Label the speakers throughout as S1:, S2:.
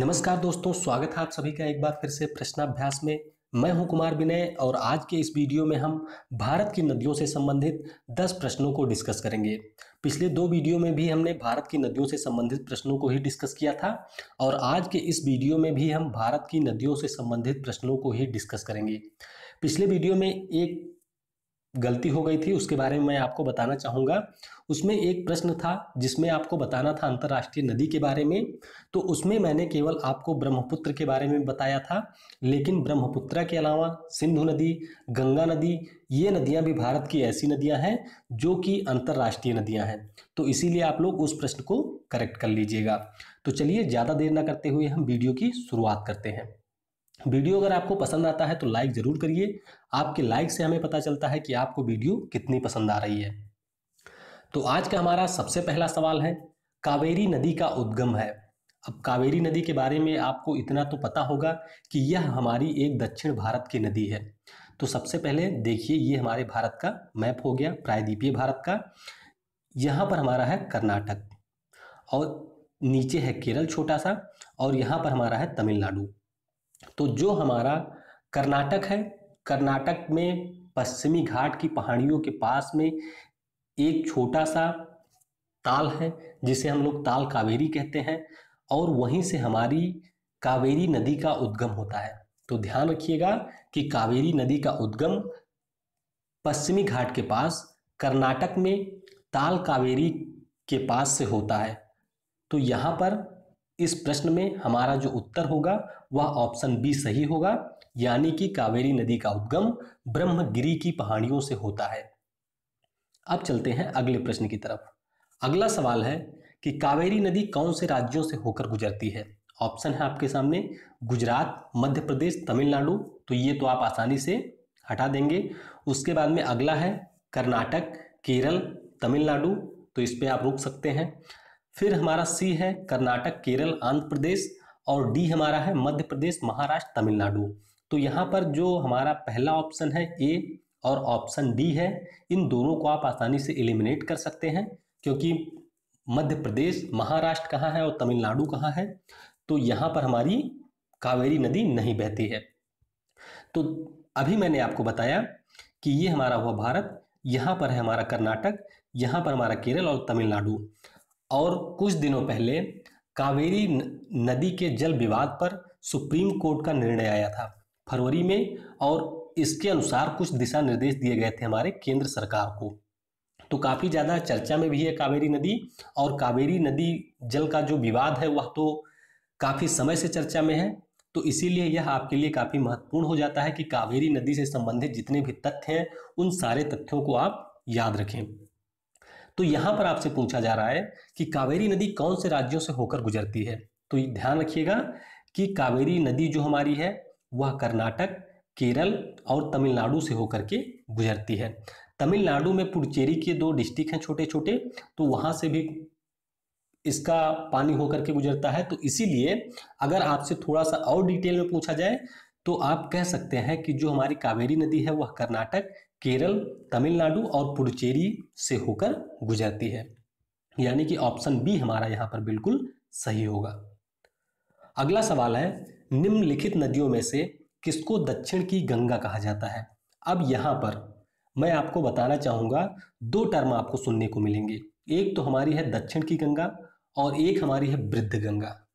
S1: नमस्कार दोस्तों, स्वागत है आप सभी का एक बार फिर से प्रश्नाभ्यास में। मैं हूँ कुमार विनय और आज के इस वीडियो में हम भारत की नदियों से संबंधित 10 प्रश्नों को डिस्कस करेंगे। पिछले दो वीडियो में भी हमने भारत की नदियों से संबंधित प्रश्नों को ही डिस्कस किया था और आज के इस वीडियो में भी हम भारत की नदियों से संबंधित प्रश्नों को ही डिस्कस करेंगे। पिछले वीडियो में एक गलती हो गई थी, उसके बारे में मैं आपको बताना चाहूँगा। उसमें एक प्रश्न था, जिसमें आपको बताना था अंतर्राष्ट्रीय नदी के बारे में। तो उसमें मैंने केवल आपको ब्रह्मपुत्र के बारे में बताया था, लेकिन ब्रह्मपुत्र के अलावा सिंधु नदी, गंगा नदी, ये नदियाँ भी भारत की ऐसी नदियाँ हैं, जो कि अंतर्राष्ट्रीय नदियाँ हैं। तो इसीलिए आप लोग उस प्रश्न को करेक्ट कर लीजिएगा। तो चलिए, ज़्यादा देर ना करते हुए हम वीडियो की शुरुआत करते हैं। वीडियो अगर आपको पसंद आता है तो लाइक ज़रूर करिए। आपके लाइक से हमें पता चलता है कि आपको वीडियो कितनी पसंद आ रही है। तो आज का हमारा सबसे पहला सवाल है, कावेरी नदी का उद्गम है। अब कावेरी नदी के बारे में आपको इतना तो पता होगा कि यह हमारी एक दक्षिण भारत की नदी है। तो सबसे पहले देखिए, ये हमारे भारत का मैप हो गया, प्रायद्वीपीय भारत का। यहाँ पर हमारा है कर्नाटक और नीचे है केरल छोटा सा और यहाँ पर हमारा है तमिलनाडु। तो जो हमारा कर्नाटक है, कर्नाटक में पश्चिमी घाट की पहाड़ियों के पास में एक छोटा सा ताल है, जिसे हम लोग ताल कावेरी कहते हैं, और वहीं से हमारी कावेरी नदी का उद्गम होता है। तो ध्यान रखिएगा कि कावेरी नदी का उद्गम पश्चिमी घाट के पास, कर्नाटक में ताल कावेरी के पास से होता है। तो यहाँ पर इस प्रश्न में हमारा जो उत्तर होगा, वह ऑप्शन बी सही होगा, यानी कि कावेरी नदी का उद्गम ब्रह्मगिरी की पहाड़ियों से होता है। अब चलते हैं अगले प्रश्न की तरफ़। अगला सवाल है कि कावेरी नदी कौन से राज्यों से होकर गुजरती है? ऑप्शन है आपके सामने, गुजरात, मध्य प्रदेश, तमिलनाडु। तो ये तो आप आसानी से हटा देंगे। उसके बाद में अगला है, कर्नाटक, केरल, तमिलनाडु। तो इस पर आप रुक सकते हैं। फिर हमारा सी है कर्नाटक, केरल, आंध्र प्रदेश और डी हमारा है मध्य प्रदेश, महाराष्ट्र, तमिलनाडु। तो यहाँ पर जो हमारा पहला ऑप्शन है ए और ऑप्शन डी है, इन दोनों को आप आसानी से एलिमिनेट कर सकते हैं, क्योंकि मध्य प्रदेश, महाराष्ट्र कहाँ है और तमिलनाडु कहाँ है तो यहाँ पर हमारी कावेरी नदी नहीं बहती है। तो अभी मैंने आपको बताया कि ये हमारा हुआ भारत, यहाँ पर है हमारा कर्नाटक, यहाँ पर हमारा केरल और तमिलनाडु। और कुछ दिनों पहले कावेरी नदी के जल विवाद पर सुप्रीम कोर्ट का निर्णय आया था, फरवरी में, और इसके अनुसार कुछ दिशा निर्देश दिए गए थे हमारे केंद्र सरकार को। तो काफ़ी ज़्यादा चर्चा में भी है कावेरी नदी, और कावेरी नदी जल का जो विवाद है वह तो काफ़ी समय से चर्चा में है तो इसीलिए यह आपके लिए काफ़ी महत्वपूर्ण हो जाता है कि कावेरी नदी से संबंधित जितने भी तथ्य हैं, उन सारे तथ्यों को आप याद रखें। तो यहाँ पर आपसे पूछा जा रहा है कि कावेरी नदी कौन से राज्यों से होकर गुजरती है। तो ध्यान रखिएगा कि कावेरी नदी जो हमारी है, वह कर्नाटक, केरल और तमिलनाडु से होकर के गुजरती है। तमिलनाडु में पुडुचेरी के दो डिस्ट्रिक्ट हैं छोटे छोटे तो वहाँ से भी इसका पानी होकर के गुजरता है। तो इसीलिए अगर आपसे थोड़ा सा और डिटेल में पूछा जाए तो आप कह सकते हैं कि जो हमारी कावेरी नदी है, वह कर्नाटक केरल, तमिलनाडु और पुडुचेरी से होकर गुजरती है। यानी कि ऑप्शन बी हमारा यहाँ पर बिल्कुल सही होगा। अगला सवाल है, निम्नलिखित नदियों में से किसको दक्षिण की गंगा कहा जाता है? अब यहाँ पर मैं आपको बताना चाहूँगा, दो टर्म आपको सुनने को मिलेंगे। एक तो हमारी है दक्षिण की गंगा और एक हमारी है वृद्ध गंगा।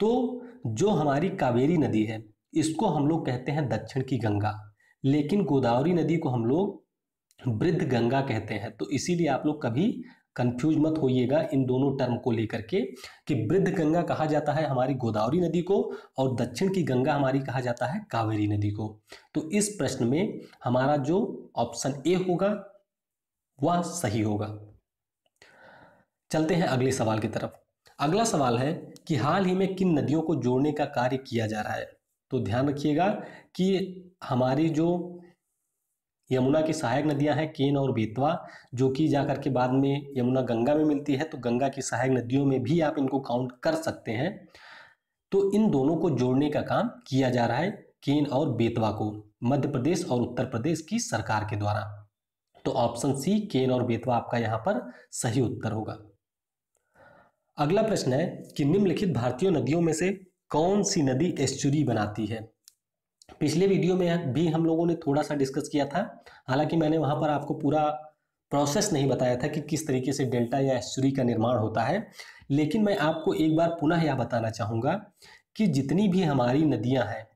S1: तो जो हमारी कावेरी नदी है, इसको हम लोग कहते हैं दक्षिण की गंगा। लेकिन गोदावरी नदी को हम लोग वृद्ध गंगा कहते हैं। तो इसीलिए आप लोग कभी कंफ्यूज मत होइएगा इन दोनों टर्म को लेकर के कि वृद्ध गंगा कहा जाता है हमारी गोदावरी नदी को और दक्षिण की गंगा हमारी कहा जाता है कावेरी नदी को। तो इस प्रश्न में हमारा जो ऑप्शन ए होगा, वह सही होगा। चलते हैं अगले सवाल की तरफ़। अगला सवाल है कि हाल ही में किन नदियों को जोड़ने का कार्य किया जा रहा है? तो ध्यान रखिएगा कि हमारी जो यमुना की सहायक नदियाँ हैं, केन और बेतवा, जो कि जा करके बाद में यमुना गंगा में मिलती है तो गंगा की सहायक नदियों में भी आप इनको काउंट कर सकते हैं। तो इन दोनों को जोड़ने का काम किया जा रहा है केन और बेतवा को, मध्य प्रदेश और उत्तर प्रदेश की सरकार के द्वारा। तो ऑप्शन सी केन और बेतवा आपका यहाँ पर सही उत्तर होगा। अगला प्रश्न है कि निम्नलिखित भारतीय नदियों में से कौन सी नदी एस्चुरी बनाती है? पिछले वीडियो में भी हम लोगों ने थोड़ा सा डिस्कस किया था। हालाँकि मैंने वहाँ पर आपको पूरा प्रोसेस नहीं बताया था कि किस तरीके से डेल्टा या एस्चुरी का निर्माण होता है। लेकिन मैं आपको एक बार पुनः यह बताना चाहूँगा कि जितनी भी हमारी नदियाँ हैं,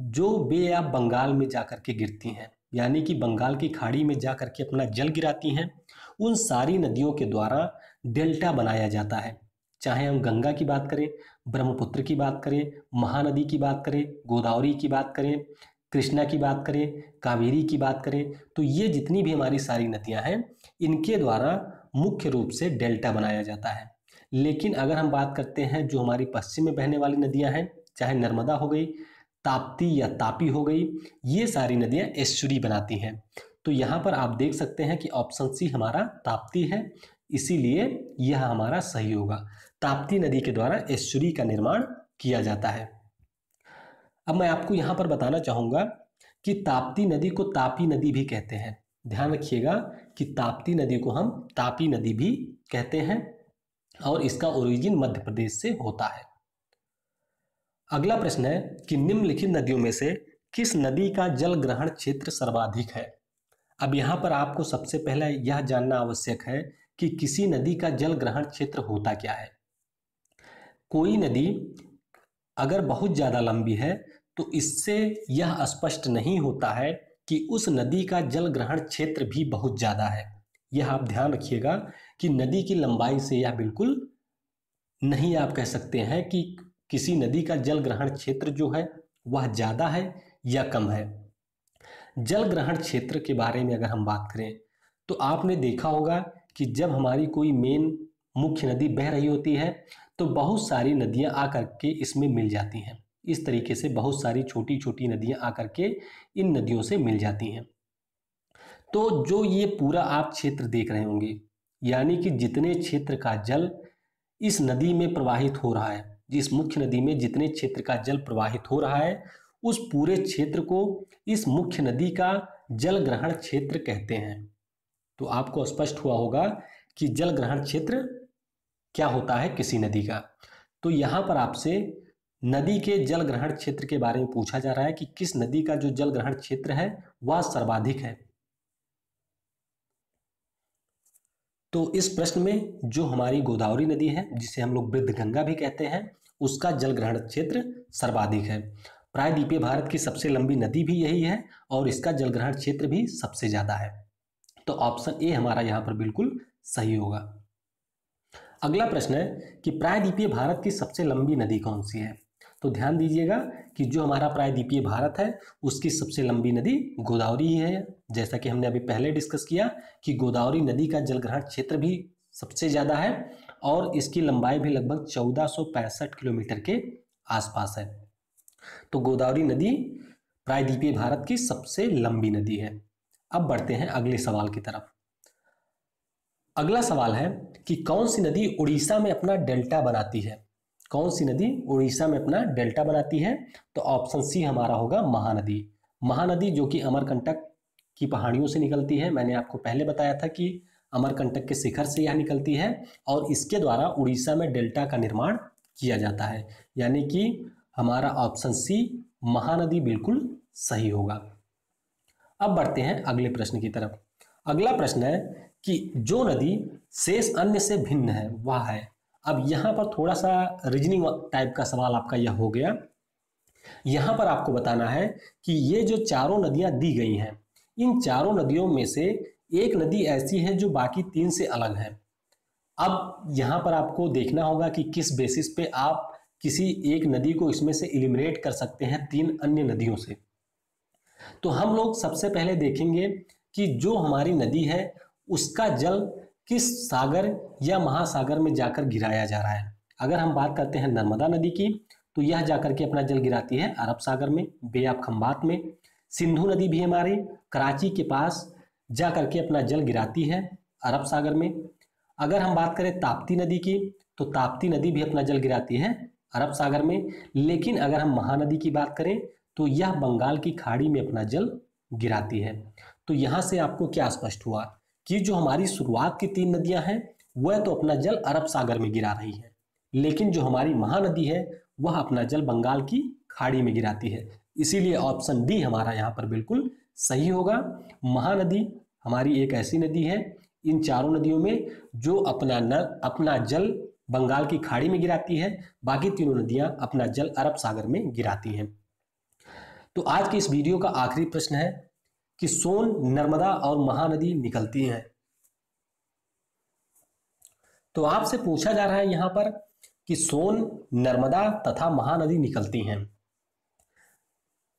S1: जो बे या बंगाल में जाकर के गिरती हैं, यानी कि बंगाल की खाड़ी में जा कर के अपना जल गिराती हैं, उन सारी नदियों के द्वारा डेल्टा बनाया जाता है। चाहे हम गंगा की बात करें, ब्रह्मपुत्र की बात करें, महानदी की बात करें, गोदावरी की बात करें, कृष्णा की बात करें, कावेरी की बात करें तो ये जितनी भी हमारी सारी नदियाँ हैं, इनके द्वारा मुख्य रूप से डेल्टा बनाया जाता है। लेकिन अगर हम बात करते हैं जो हमारी पश्चिम में बहने वाली नदियाँ हैं, चाहे नर्मदा हो गई, ताप्ती या तापी हो गई, ये सारी नदियाँ एस्चुरी बनाती हैं। तो यहाँ पर आप देख सकते हैं कि ऑप्शन सी हमारा ताप्ती है, इसीलिए यह हमारा सही होगा। ताप्ती नदी के द्वारा एस्चुरी का निर्माण किया जाता है। अब मैं आपको यहाँ पर बताना चाहूँगा कि ताप्ती नदी को तापी नदी भी कहते हैं। ध्यान रखिएगा कि ताप्ती नदी को हम तापी नदी भी कहते हैं और इसका ओरिजिन मध्य प्रदेश से होता है। अगला प्रश्न है कि निम्नलिखित नदियों में से किस नदी का जल ग्रहण क्षेत्र सर्वाधिक है? अब यहाँ पर आपको सबसे पहले यह जानना आवश्यक है कि किसी नदी का जल ग्रहण क्षेत्र होता क्या है? कोई नदी अगर बहुत ज़्यादा लंबी है तो इससे यह स्पष्ट नहीं होता है कि उस नदी का जल ग्रहण क्षेत्र भी बहुत ज़्यादा है। यह आप ध्यान रखिएगा कि नदी की लंबाई से यह बिल्कुल नहीं आप कह सकते हैं कि किसी नदी का जल ग्रहण क्षेत्र जो है, वह ज़्यादा है या कम है। जल ग्रहण क्षेत्र के बारे में अगर हम बात करें तो आपने देखा होगा कि जब हमारी कोई मेन मुख्य नदी बह रही होती है तो बहुत सारी नदियाँ आकर के इसमें मिल जाती हैं। इस तरीके से बहुत सारी छोटी छोटी नदियाँ आकर के इन नदियों से मिल जाती हैं। तो जो ये पूरा आप क्षेत्र देख रहे होंगे, यानी कि जितने क्षेत्र का जल इस नदी में प्रवाहित हो रहा है, जिस मुख्य नदी में जितने क्षेत्र का जल प्रवाहित हो रहा है, उस पूरे क्षेत्र को इस मुख्य नदी का जल ग्रहण क्षेत्र कहते हैं। तो आपको स्पष्ट हुआ होगा कि जल ग्रहण क्षेत्र क्या होता है किसी नदी का? तो यहाँ पर आपसे नदी के जल ग्रहण क्षेत्र के बारे में पूछा जा रहा है कि किस नदी का जो जल ग्रहण क्षेत्र है, वह सर्वाधिक है। तो इस प्रश्न में जो हमारी गोदावरी नदी है, जिसे हम लोग वृद्ध गंगा भी कहते हैं, उसका जल ग्रहण क्षेत्र सर्वाधिक है। प्रायद्वीपीय भारत की सबसे लंबी नदी भी यही है और इसका जल ग्रहण क्षेत्र भी सबसे ज़्यादा है। तो ऑप्शन ए हमारा यहाँ पर बिल्कुल सही होगा। अगला प्रश्न है कि प्रायद्वीपीय भारत की सबसे लंबी नदी कौन सी है? तो ध्यान दीजिएगा कि जो हमारा प्रायद्वीपीय भारत है, उसकी सबसे लंबी नदी गोदावरी ही है। जैसा कि हमने अभी पहले डिस्कस किया कि गोदावरी नदी का जलग्रहण क्षेत्र भी सबसे ज़्यादा है और इसकी लंबाई भी लगभग चौदह किलोमीटर के आसपास है। तो गोदावरी नदी प्रायद्वीपीय भारत की सबसे लंबी नदी है। अब बढ़ते हैं अगले सवाल की तरफ़। अगला सवाल है कि कौन सी नदी उड़ीसा में अपना डेल्टा बनाती है? कौन सी नदी उड़ीसा में अपना डेल्टा बनाती है? तो ऑप्शन सी हमारा होगा महानदी। महानदी जो कि अमरकंटक की पहाड़ियों से निकलती है। मैंने आपको पहले बताया था कि अमरकंटक के शिखर से यह निकलती है और इसके द्वारा उड़ीसा में डेल्टा का निर्माण किया जाता है। यानी कि हमारा ऑप्शन सी, महानदी बिल्कुल सही होगा। अब बढ़ते हैं अगले प्रश्न की तरफ़। अगला प्रश्न है कि जो नदी शेष अन्य से भिन्न है, वह है। अब यहाँ पर थोड़ा सा रीजनिंग टाइप का सवाल आपका यह हो गया। यहाँ पर आपको बताना है कि ये जो चारों नदियाँ दी गई हैं, इन चारों नदियों में से एक नदी ऐसी है जो बाकी तीन से अलग है। अब यहाँ पर आपको देखना होगा कि किस बेसिस पे आप किसी एक नदी को इसमें से इलिमिनेट कर सकते हैं तीन अन्य नदियों से। तो हम लोग सबसे पहले देखेंगे कि जो हमारी नदी है उसका जल किस सागर या महासागर में जाकर गिराया जा रहा है? अगर हम बात करते हैं नर्मदा नदी की तो यह जाकर के अपना जल गिराती है अरब सागर में बे ऑफ़ खम्बात में। सिंधु नदी भी हमारे कराची के पास जा करके अपना जल गिराती है अरब सागर में। अगर हम बात करें ताप्ती नदी की तो ताप्ती नदी भी अपना जल गिराती है अरब सागर में। लेकिन अगर हम महानदी की बात करें तो यह बंगाल की खाड़ी में अपना जल गिराती है। तो यहाँ से आपको क्या स्पष्ट हुआ? कि जो हमारी शुरुआत की तीन नदियाँ हैं, वह तो अपना जल अरब सागर में गिरा रही है। लेकिन जो हमारी महानदी है, वह अपना जल बंगाल की खाड़ी में गिराती है। इसीलिए ऑप्शन डी हमारा यहाँ पर बिल्कुल सही होगा। महानदी हमारी एक ऐसी नदी है, इन चारों नदियों में जो अपना न, अपना जल बंगाल की खाड़ी में गिराती है, बाकी तीनों नदियाँ अपना जल अरब सागर में गिराती हैं। तो आज के इस वीडियो का आखिरी प्रश्न है कि सोन नर्मदा और महानदी निकलती हैं। तो आपसे पूछा जा रहा है यहाँ पर कि सोन नर्मदा तथा महानदी निकलती हैं।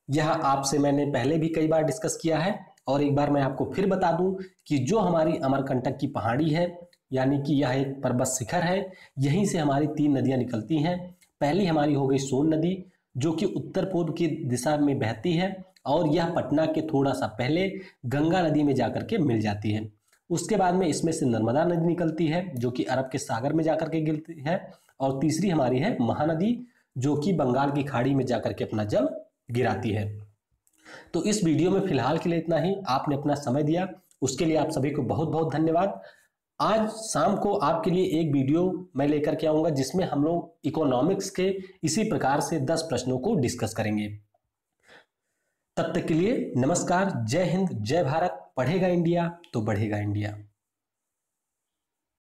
S1: यह आपसे मैंने पहले भी कई बार डिस्कस किया है और एक बार मैं आपको फिर बता दूँ कि जो हमारी अमरकंटक की पहाड़ी है, यानी कि यह एक पर्वत शिखर है, यहीं से हमारी तीन नदियाँ निकलती हैं। पहली हमारी हो गई सोन नदी, जो कि उत्तर पूर्व की दिशा में बहती है और यह पटना के थोड़ा सा पहले गंगा नदी में जाकर के मिल जाती है। उसके बाद में इसमें से नर्मदा नदी निकलती है, जो कि अरब के सागर में जाकर के गिरती है, और तीसरी हमारी है महानदी, जो कि बंगाल की खाड़ी में जाकर के अपना जल गिराती है। तो इस वीडियो में फ़िलहाल के लिए इतना ही। आपने अपना समय दिया। उसके लिए आप सभी को बहुत बहुत धन्यवाद। आज शाम को आपके लिए एक वीडियो मैं लेकर के आऊँगा, जिसमें हम लोग इकोनॉमिक्स के इसी प्रकार से दस प्रश्नों को डिस्कस करेंगे। तब तक के लिए नमस्कार जय हिंद जय भारत पढ़ेगा इंडिया तो बढ़ेगा इंडिया।